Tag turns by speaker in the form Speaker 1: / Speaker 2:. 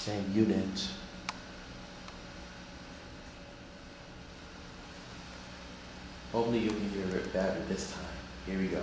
Speaker 1: Same unit. Hopefully you can hear it better this time. Here we go.